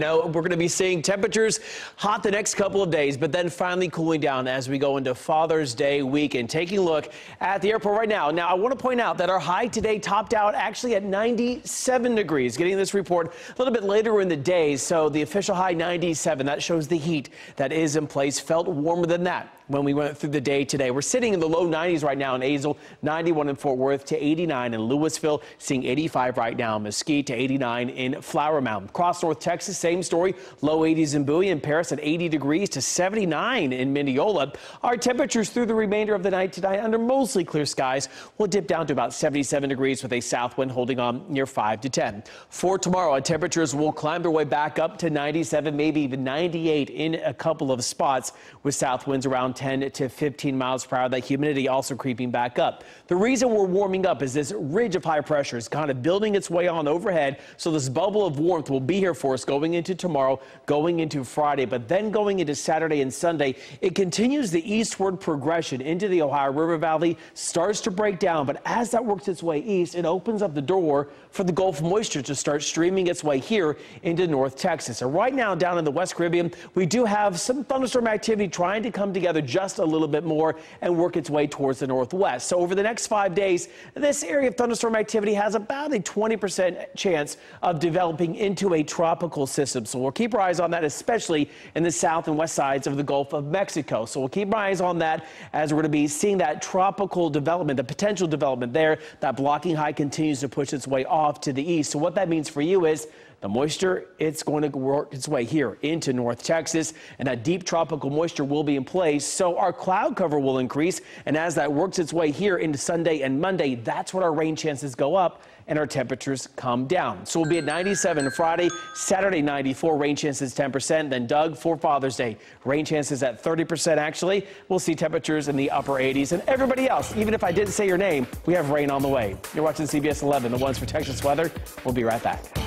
No, we're going to be seeing temperatures hot the next couple of days, but then finally cooling down as we go into Father's Day weekend. Taking a look at the airport right now. Now, I want to point out that our high today topped out actually at 97 degrees. Getting this report a little bit later in the day, so the official high 97. That shows the heat that is in place. Felt warmer than that when we went through the day today. We're sitting in the low 90s right now in Azle, 91 in Fort Worth to 89 in Lewisville, seeing 85 right now in Mesquite to 89 in Flower Mound. Across North Texas, same story. Low 80s in Bowie and Paris at 80 degrees to 79 in Mineola. Our temperatures through the remainder of the night tonight under mostly clear skies will dip down to about 77 degrees with a south wind holding on near 5 to 10. For tomorrow, temperatures will climb their way back up to 97, maybe even 98 in a couple of spots with south winds around 10 to 15 miles per hour. That humidity also creeping back up. The reason we're warming up is this ridge of high pressure is kind of building its way on overhead. So this bubble of warmth will be here for us going into tomorrow, going into Friday, but then going into Saturday and Sunday, it continues the eastward progression into the Ohio River Valley, starts to break down. But as that works its way east, it opens up the door for the Gulf moisture to start streaming its way here into North Texas. So right now down in the West Caribbean, we do have some thunderstorm activity trying to come together just a little bit more and work its way towards the northwest. So over the next five days, this area of thunderstorm activity has about a 20% chance of developing into a tropical system. So we'll keep our eyes on that, especially in the south and west sides of the Gulf of Mexico. So we'll keep our eyes on that as we're going to be seeing that tropical development, the potential development there. That blocking high continues to push its way off to the east. So what that means for you is the moisture, it's going to work its way here into North Texas, and that deep tropical moisture will be in place. So our cloud cover will increase. And as that works its way here into Sunday and Monday, that's when our rain chances go up and our temperatures come down. So we'll be at 97 Friday, Saturday 94, rain chances 10%. Then Doug for Father's Day, rain chances at 30% actually. We'll see temperatures in the upper 80s. And everybody else, even if I didn't say your name, we have rain on the way. You're watching CBS 11, the ones for Texas weather. We'll be right back.